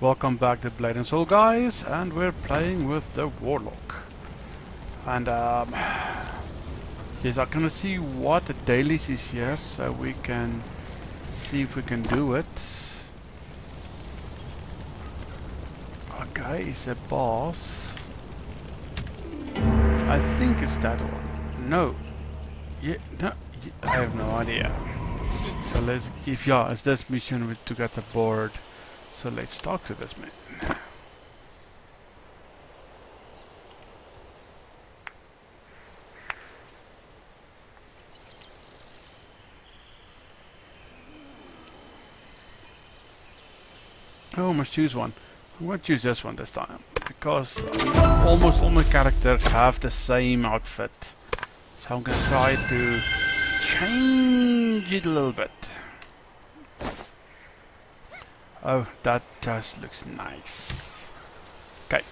Welcome back to Blade and Soul guys and we're playing with the Warlock. And um, yes, I'm gonna see what the dailies is here so we can see if we can do it. Okay, it's a boss. I think it's that one. No. Yeah, no, I have no idea. So let's, if yeah, it's this mission to get the board. So let's talk to this man. I must choose one. I'm going to choose this one this time because almost all my characters have the same outfit. So I'm going to try to change it a little bit. Oh, that just looks nice. Okay.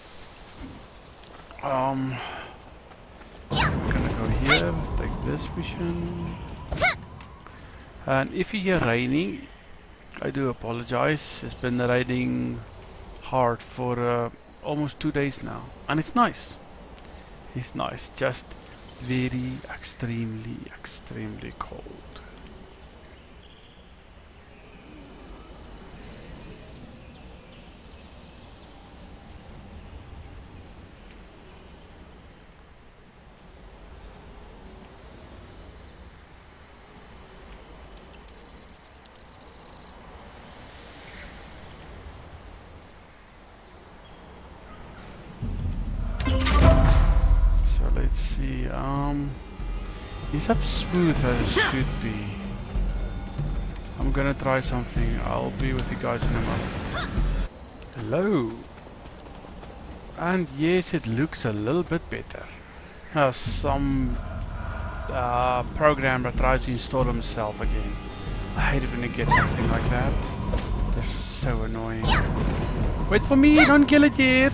Um, I'm gonna go here, take this mission. And if you hear raining, I do apologize. It's been raining hard for uh, almost two days now. And it's nice. It's nice. Just very extremely, extremely cold. let's see. Um, is that smooth as it should be? I'm gonna try something. I'll be with you guys in a moment. Hello. And yes, it looks a little bit better. Uh, some uh, programmer tries to install himself again. I hate it when you get something like that. They're so annoying. Wait for me, don't kill it yet.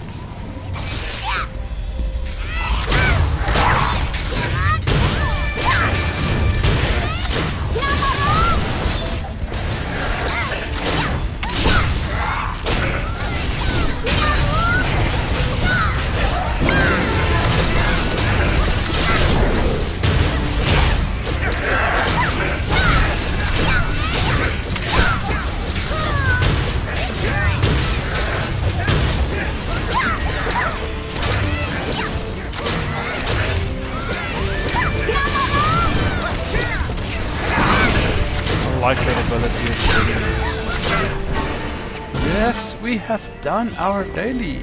Done our daily.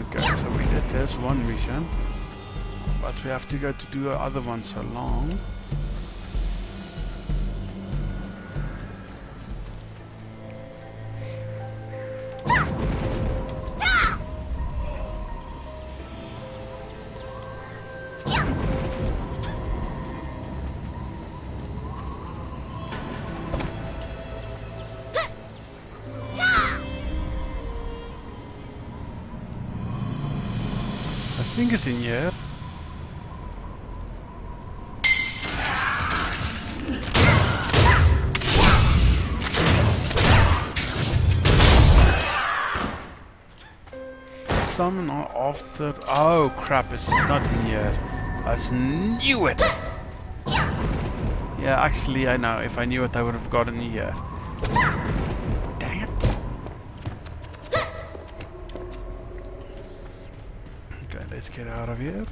Okay, so we did this one mission, but we have to go to do other one so it's here. Summon after... Oh crap, it's not in here. I knew it! Yeah, actually I know. If I knew it I would have gotten here. Dang it. Okay, let's get out of here.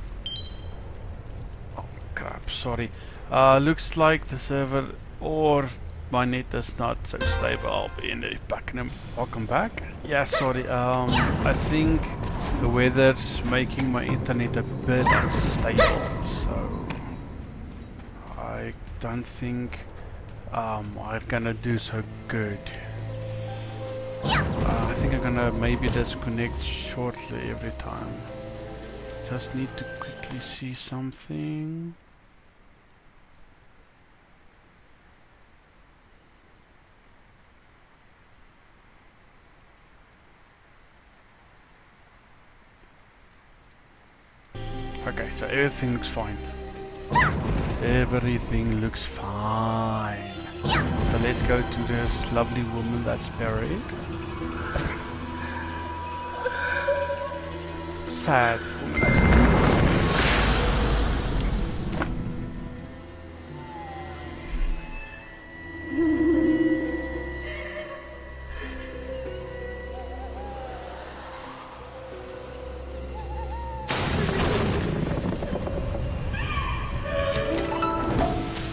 Oh crap, sorry. Uh, looks like the server or my net is not so stable. I'll be in the back a welcome back. Yeah, sorry. Um, I think the weather's making my internet a bit unstable, so I don't think um, I'm gonna do so good. Uh, I think I'm gonna maybe disconnect shortly every time. Just need to quickly see something. Okay, so everything looks fine. Everything looks fine. So let's go to this lovely woman that's buried. Sad woman.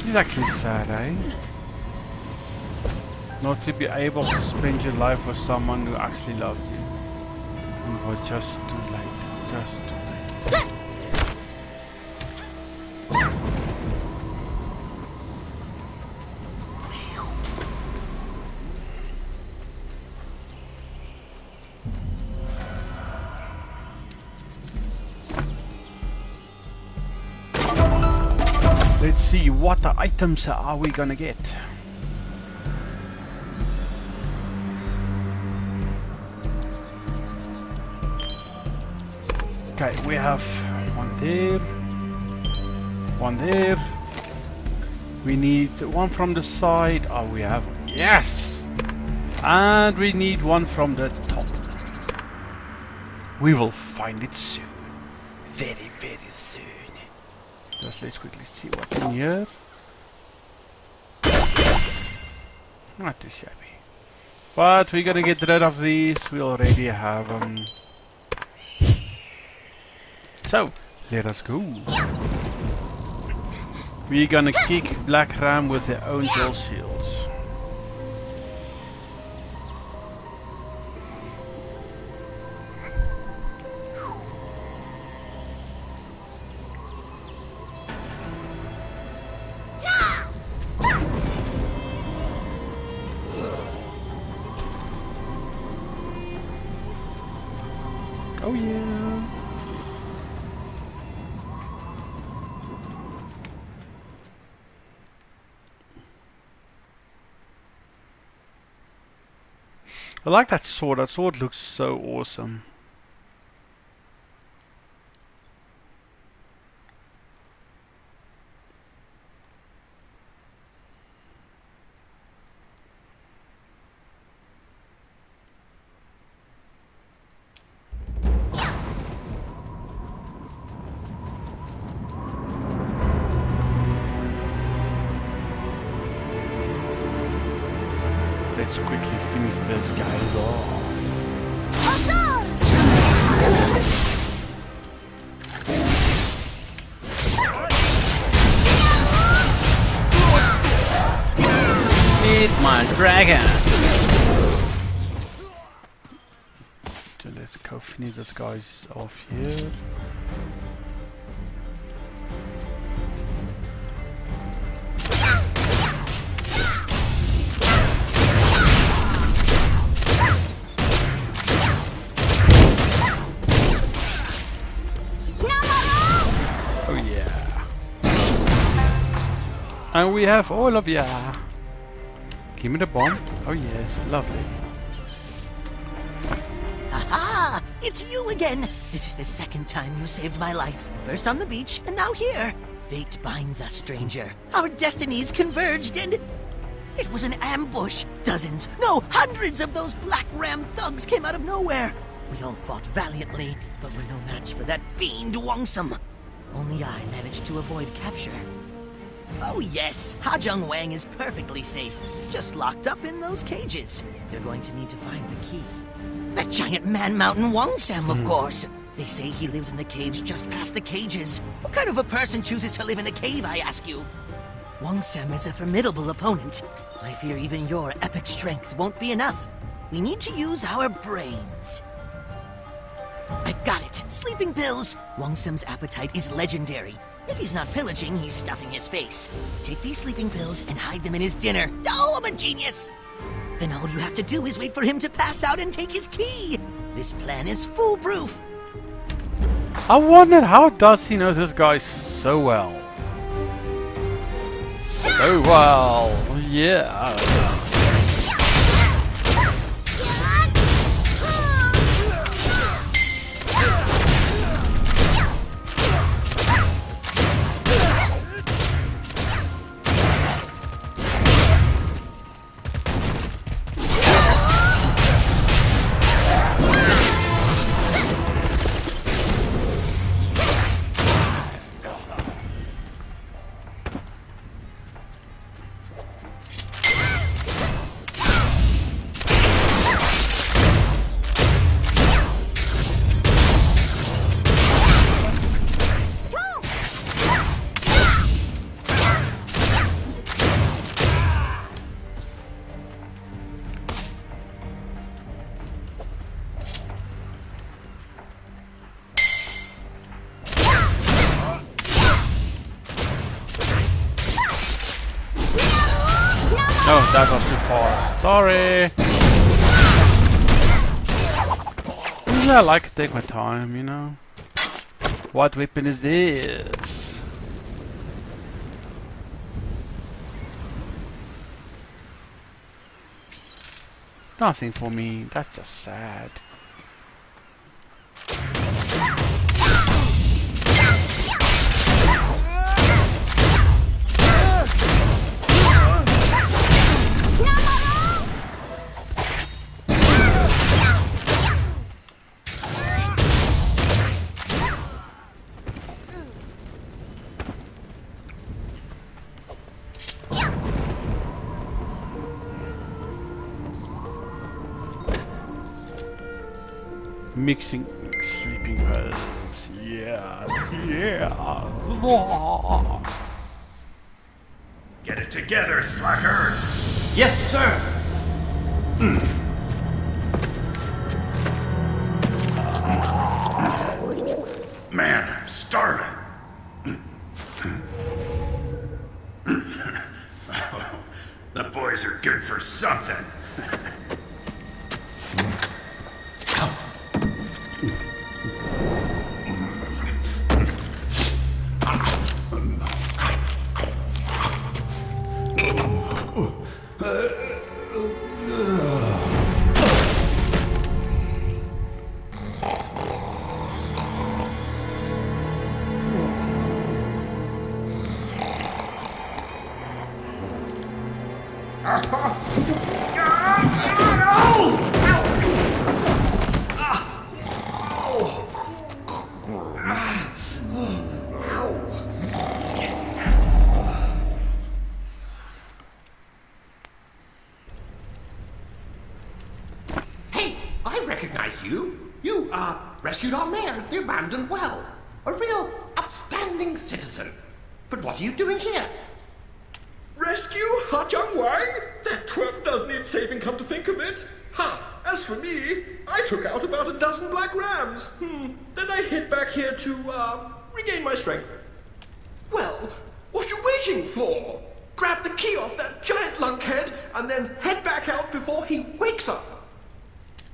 It's actually sad, eh? Not to be able to spend your life with someone who actually loved you. And was just too late. Just items are we gonna get. Okay, we have one there, one there. We need one from the side. Oh, we have yes, and we need one from the top. We will find it soon, very, very soon. Just let's quickly see what's in here. Not too shabby. But we're gonna get rid of these. We already have them. So, let us go. We're gonna kick Black Ram with their own gel shields. I like that sword. That sword looks so awesome. Let's quickly finish this guys off. My dragon! So let's go finish this guys off here. We have all of ya. Give me the bomb. Oh yes, lovely. Aha! It's you again! This is the second time you saved my life. First on the beach, and now here. Fate binds us, stranger. Our destinies converged, and. It was an ambush. Dozens, no, hundreds of those Black Ram thugs came out of nowhere. We all fought valiantly, but were no match for that fiend Wongsum. Only I managed to avoid capture. Oh yes, Hajong Wang is perfectly safe. Just locked up in those cages. You're going to need to find the key. That giant man mountain Wongsam, of hmm. course. They say he lives in the caves just past the cages. What kind of a person chooses to live in a cave, I ask you? Wongsam is a formidable opponent. I fear even your epic strength won't be enough. We need to use our brains. I've got it. Sleeping pills. Wongsam's appetite is legendary. If he's not pillaging, he's stuffing his face. Take these sleeping pills and hide them in his dinner. Oh, I'm a genius! Then all you have to do is wait for him to pass out and take his key. This plan is foolproof. I wonder how does he know this guy so well? So well, yeah. Sorry. I like to take my time, you know. What weapon is this? Nothing for me. That's just sad. Mixing sleeping pills. Yes, yes. Get it together, slacker! Yes, sir. Man, I'm starving. the boys are good for something. Rescued our mayor at the abandoned well. A real upstanding citizen. But what are you doing here? Rescue Ha Jung Wang? That twerp does need saving, come to think of it. Ha! As for me, I took out about a dozen black rams. Hmm. Then I hid back here to, uh, regain my strength. Well, what are you waiting for? Grab the key off that giant lunkhead and then head back out before he wakes up.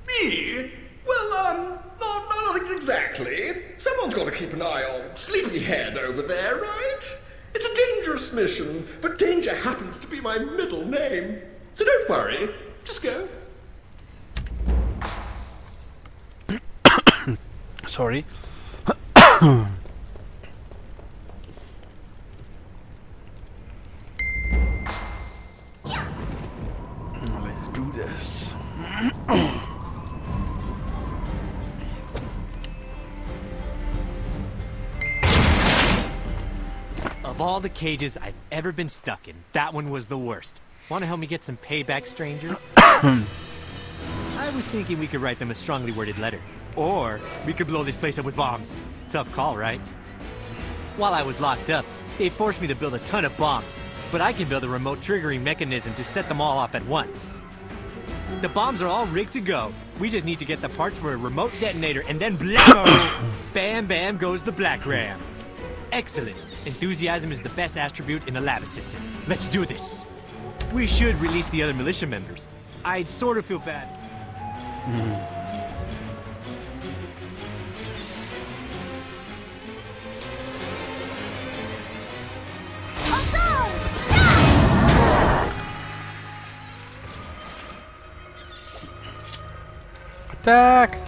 Me? Well, um, not, not exactly. Someone's got to keep an eye on Sleepyhead over there, right? It's a dangerous mission, but danger happens to be my middle name. So don't worry, just go. Sorry. Let's do this. Of all the cages I've ever been stuck in, that one was the worst. Want to help me get some payback, stranger? I was thinking we could write them a strongly worded letter. Or we could blow this place up with bombs. Tough call, right? While I was locked up, they forced me to build a ton of bombs, but I can build a remote triggering mechanism to set them all off at once. The bombs are all rigged to go. We just need to get the parts for a remote detonator and then bam bam goes the black ram. Excellent. Enthusiasm is the best attribute in a lab assistant. Let's do this. We should release the other militia members. I'd sort of feel bad. Attack!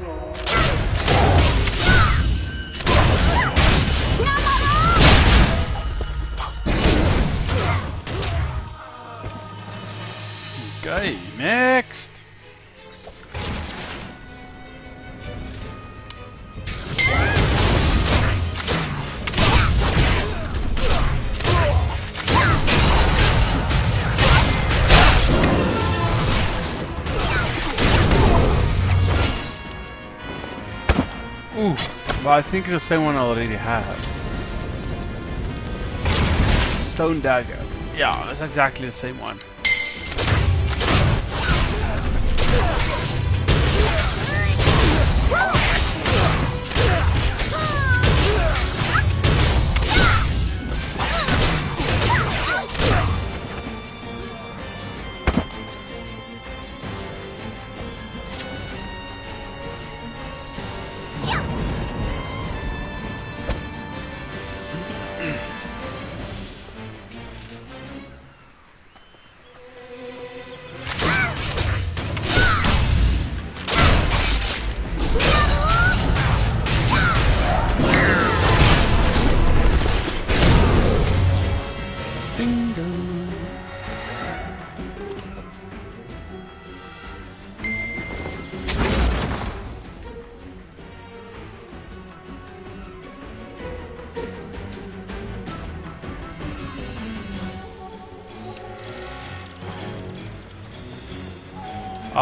I think it's the same one I already have. Stone dagger. Yeah, that's exactly the same one.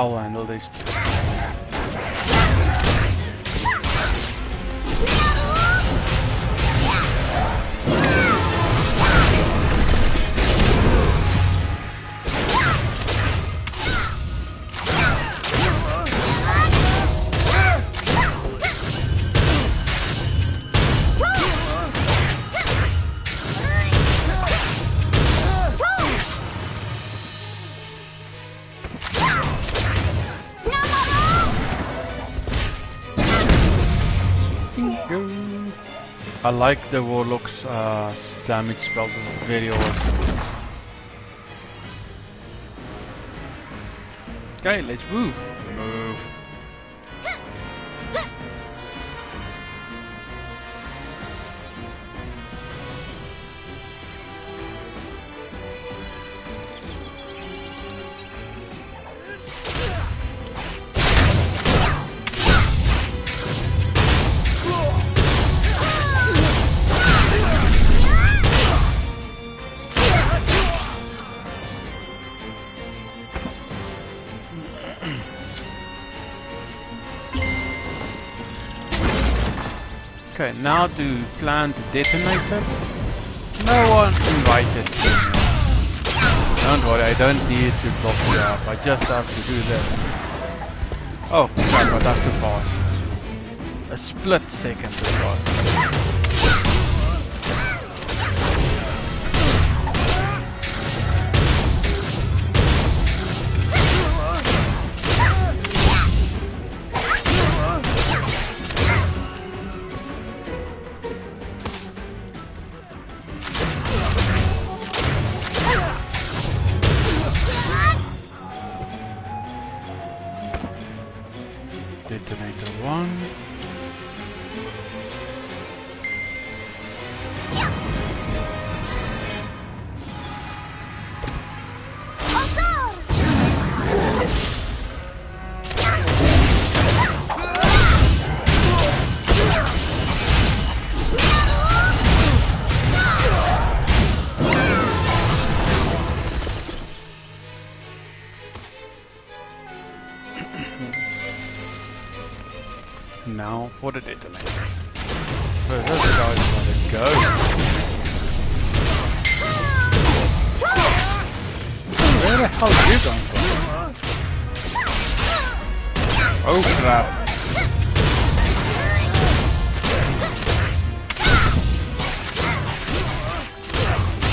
I'll handle these I like the Warlock's uh, damage spells, it's very awesome. Okay, let's move. Move. Now to plant detonator? No one invited me. Don't worry, I don't need to block you up. I just have to do this. Oh, crap, but that's too fast. A split second too fast.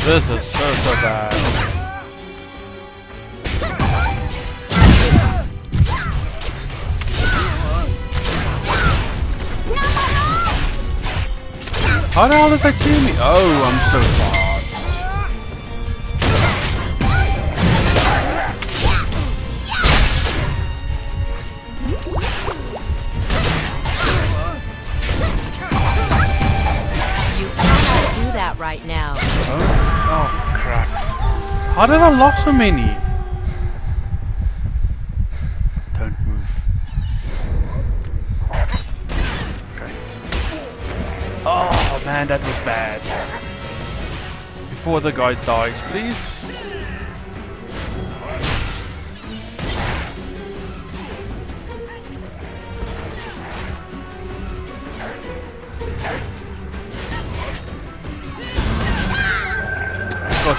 This is so so bad. How the hell did they see me? Oh, I'm so fast. How did I lock so many? Don't move. Okay. Oh man, that was bad. Before the guy dies, please.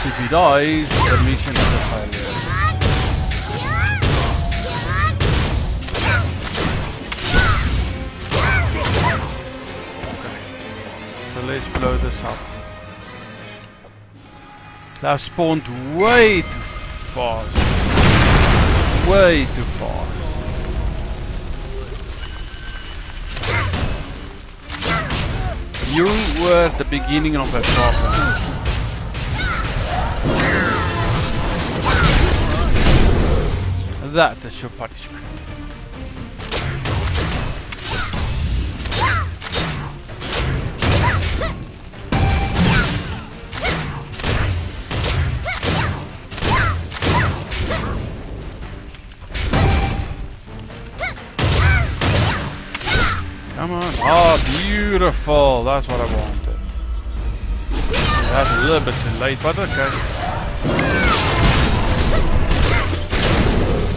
If he dies, the mission is a failure. Let's blow this up. That spawned way too fast. Way too fast. You were the beginning of a problem. That is your punishment. Come on. Oh, beautiful. That's what I wanted. That's a little bit too late, but okay.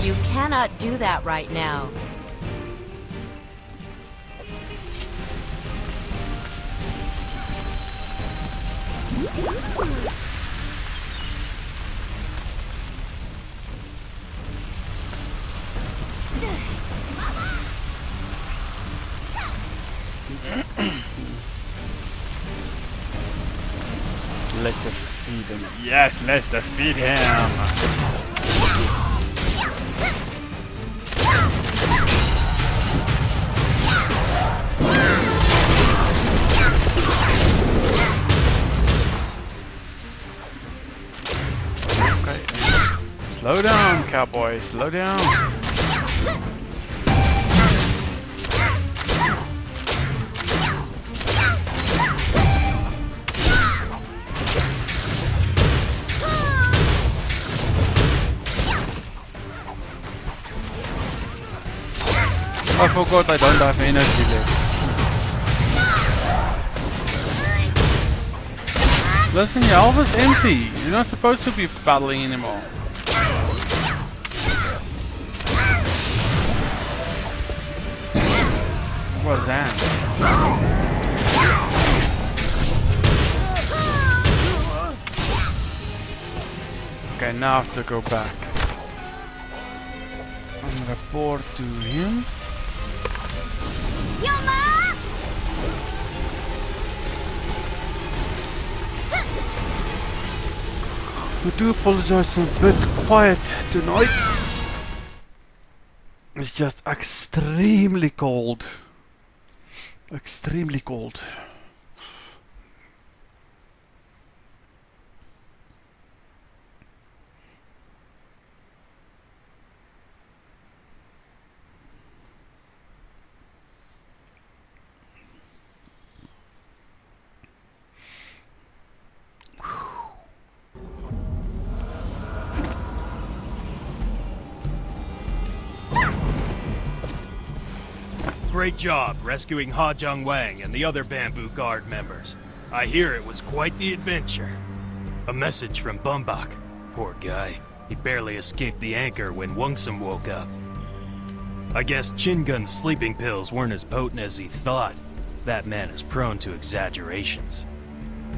You cannot do that right now. Let's defeat him. Yes, let's defeat him. Cowboy. Slow down. I forgot I don't have energy left. Listen, your health is empty. You're not supposed to be battling anymore. Was that? Okay, now I have to go back. And report to him. I do apologize, I'm a bit quiet tonight. It's just extremely cold. Extremely cold. Job rescuing Ha Jung Wang and the other Bamboo Guard members. I hear it was quite the adventure. A message from Bumbak. Poor guy. He barely escaped the anchor when Wungsum woke up. I guess Chingun's sleeping pills weren't as potent as he thought. That man is prone to exaggerations.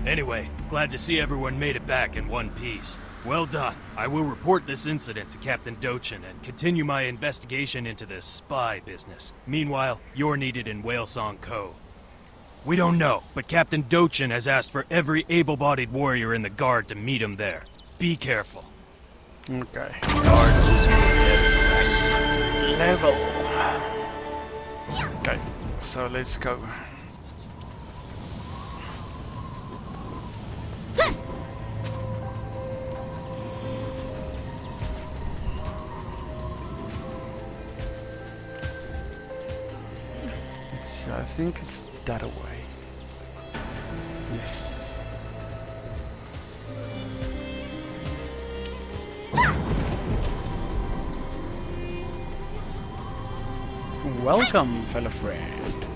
Anyway, glad to see everyone made it back in one piece. Well done. I will report this incident to Captain Dochun and continue my investigation into this spy business. Meanwhile, you're needed in Whalesong Cove. We don't know, but Captain Dochun has asked for every able-bodied warrior in the guard to meet him there. Be careful. Okay. Level. Okay, so let's go. Think it's that away. Yes. Welcome, fellow friend.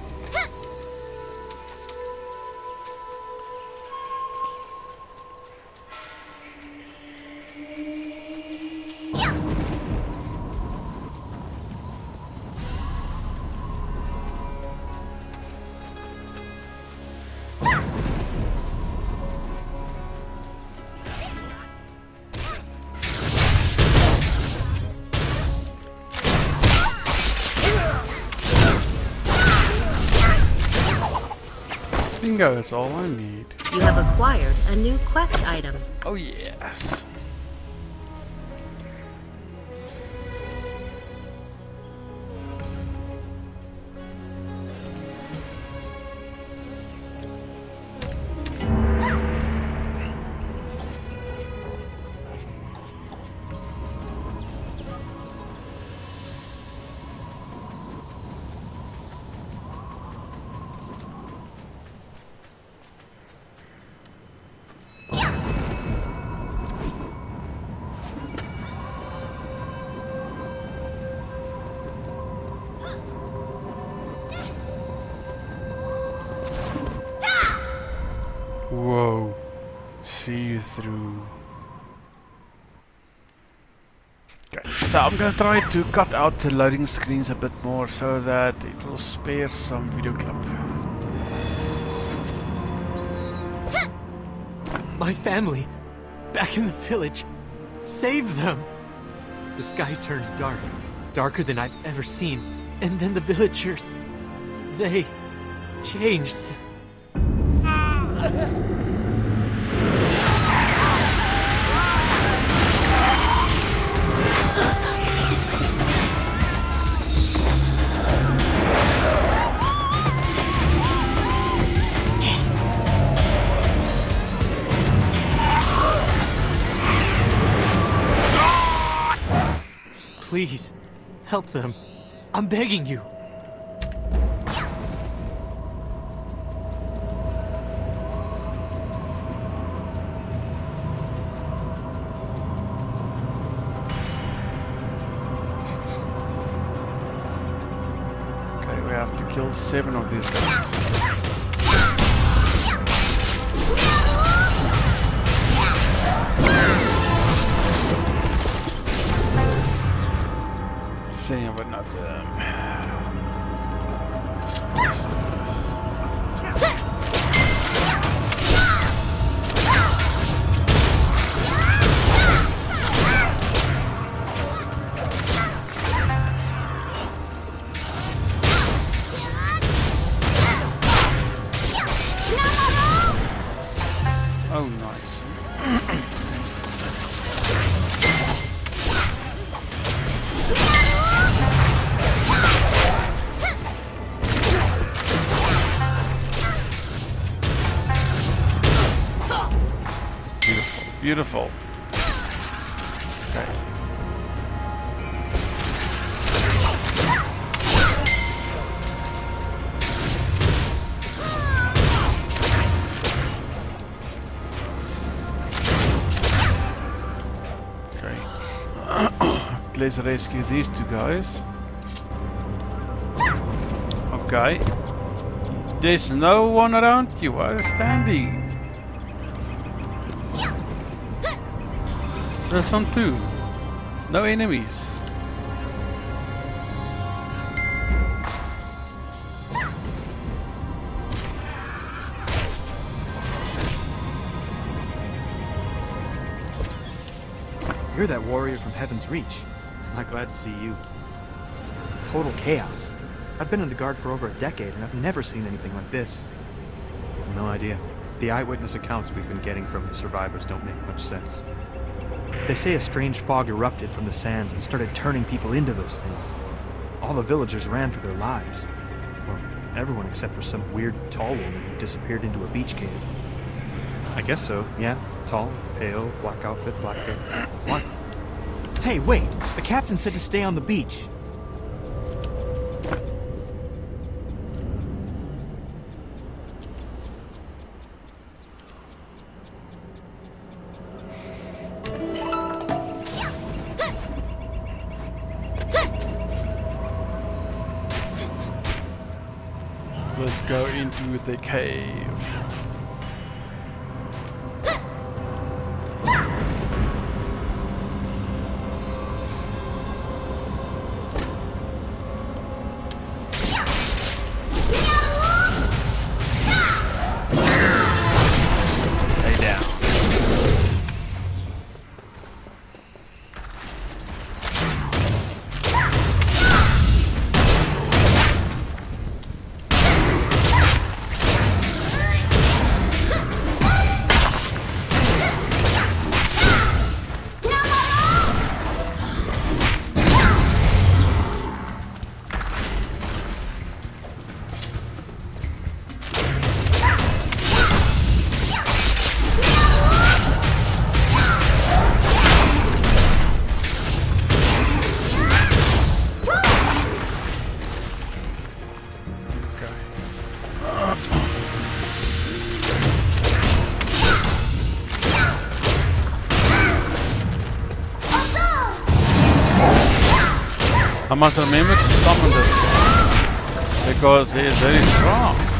Bingo, that's all I need. You have acquired a new quest item. Oh yes. I'm gonna try to cut out the loading screens a bit more so that it will spare some video clip. My family, back in the village. Save them! The sky turns dark, darker than I've ever seen. And then the villagers, they changed. Please, help them. I'm begging you. Okay, we have to kill seven of these guys. Let's rescue these two guys. Okay. There's no one around you. Are standing? There's one too. No enemies. You're that warrior from Heaven's Reach. I'm glad to see you. Total chaos. I've been in the guard for over a decade and I've never seen anything like this. No idea. The eyewitness accounts we've been getting from the survivors don't make much sense. They say a strange fog erupted from the sands and started turning people into those things. All the villagers ran for their lives. Well, everyone except for some weird tall woman who disappeared into a beach cave. I guess so, yeah. Tall, pale, black outfit, black hair. What? Hey, wait! The captain said to stay on the beach. Let's go into the cave. I must remember to summon this because he is very strong.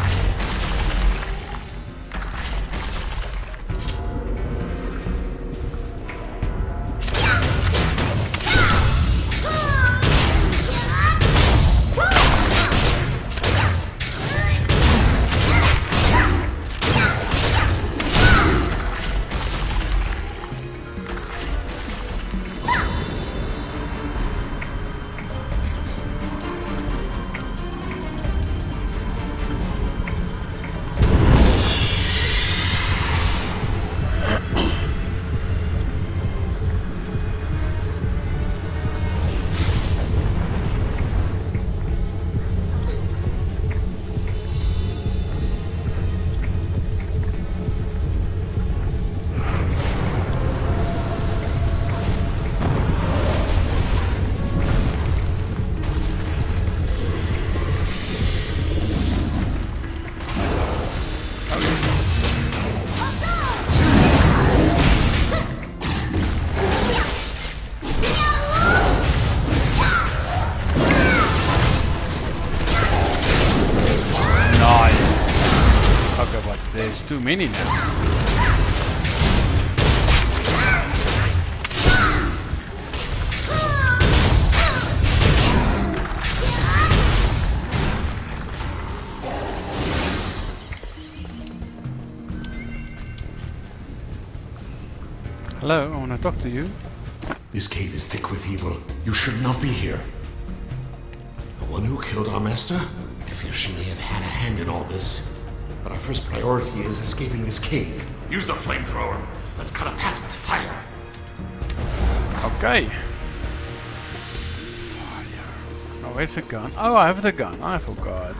Too many now. Hello, I want to talk to you. This cave is thick with evil. You should not be here. The one who killed our master? I fear she may have had a hand in all this. But our first priority is escaping this cave. Use the flamethrower. Let's cut a path with fire. Okay. Fire. Oh, where's the gun? Oh, I have the gun. I forgot.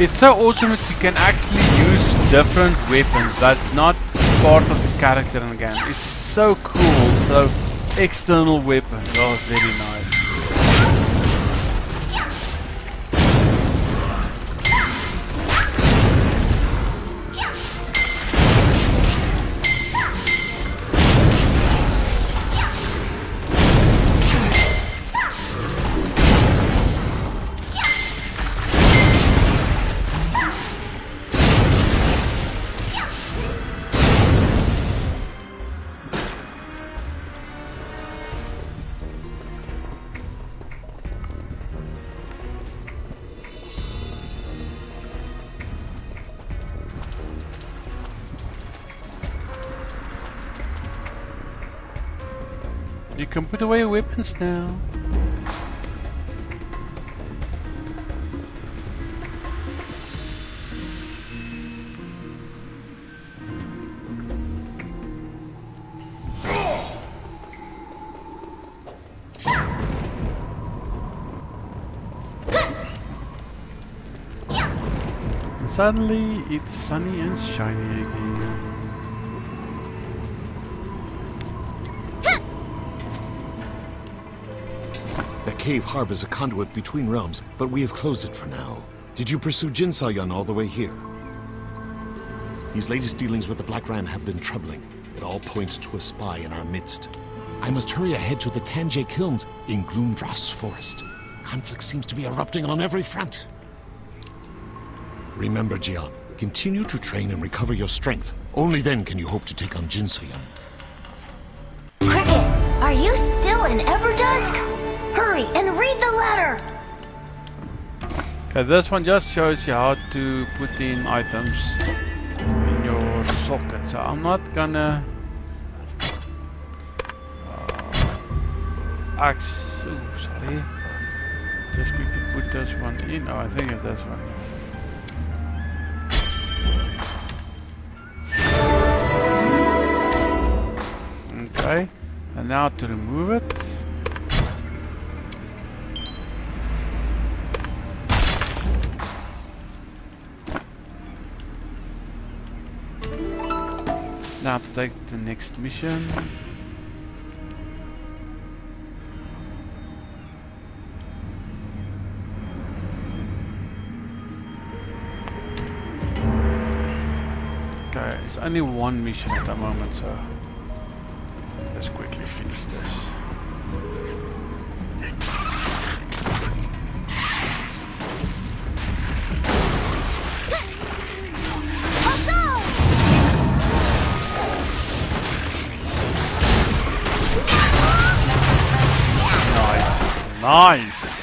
It's so awesome that you can actually use different weapons. That's not part of the character in the game. It's so cool. So external weapons. Oh, very nice. Can put away weapons now. And suddenly it's sunny and shiny again. Cave harbors a conduit between realms, but we have closed it for now. Did you pursue Jinsoyun all the way here? These latest dealings with the Blackram have been troubling. It all points to a spy in our midst. I must hurry ahead to the Tanjay Kilns in Gloomdras Forest. Conflict seems to be erupting on every front. Remember, Jian, continue to train and recover your strength. Only then can you hope to take on Jinsoyun. Cricket, are you still in Everdusk? Hurry and read the letter! Okay, this one just shows you how to put in items in your socket. So I'm not gonna uh, ax ooh, sorry. Just quickly put this one in. Oh, I think it's this one. Okay, and now to remove it. Now to take the next mission. Okay, it's only one mission at the moment, so let's quickly finish this. Nice,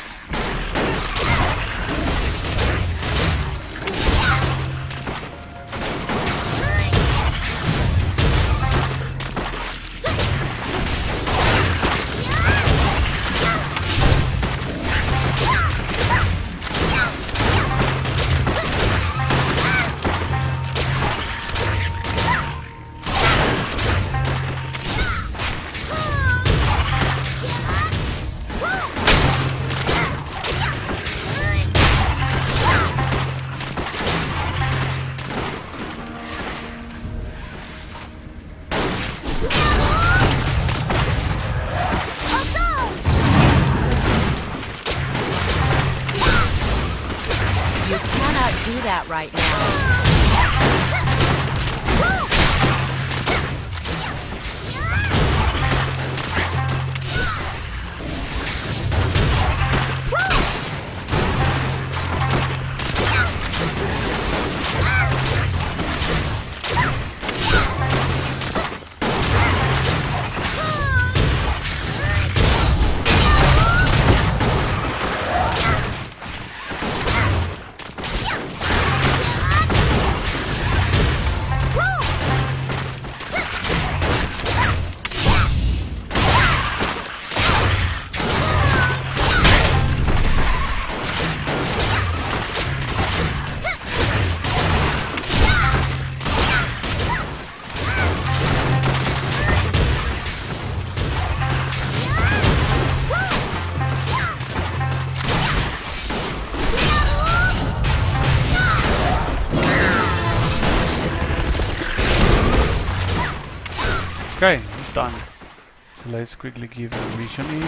let's quickly give a mission in.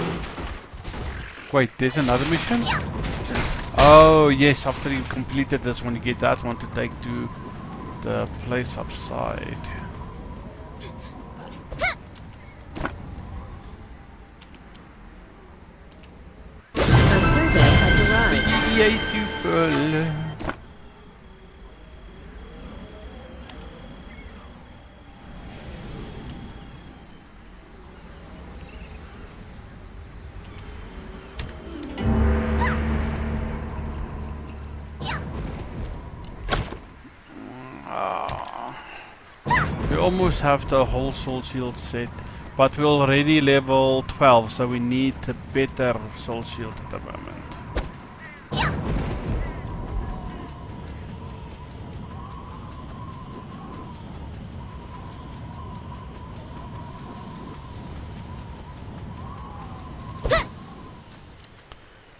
Wait, there's another mission? Oh yes, after you completed this one you get that one to take to the place upside. A survey has arrived. Almost have the whole soul shield set, but we're already level 12, so we need a better soul shield at the moment.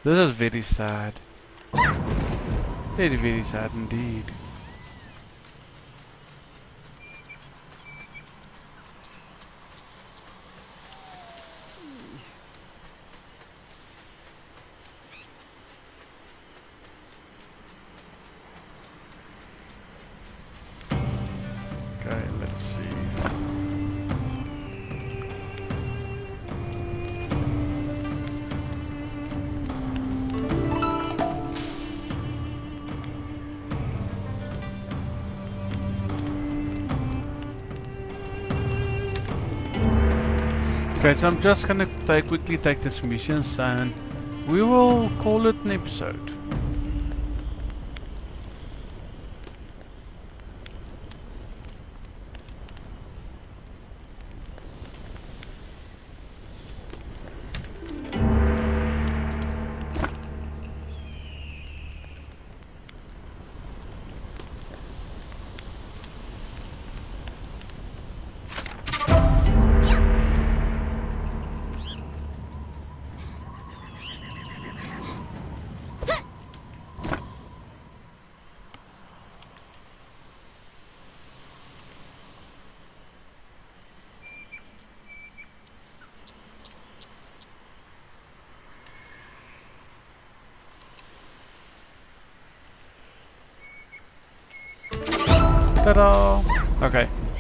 This is very sad. Very, very sad indeed. So I'm just gonna take, quickly take this missions and we will call it an episode.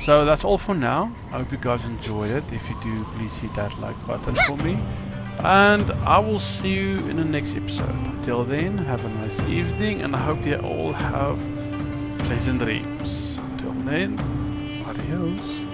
So that's all for now. I hope you guys enjoyed it. If you do, please hit that like button for me. And I will see you in the next episode. Until then, have a nice evening and I hope you all have pleasant dreams. Until then, adios.